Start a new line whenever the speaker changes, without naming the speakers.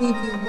Yeah.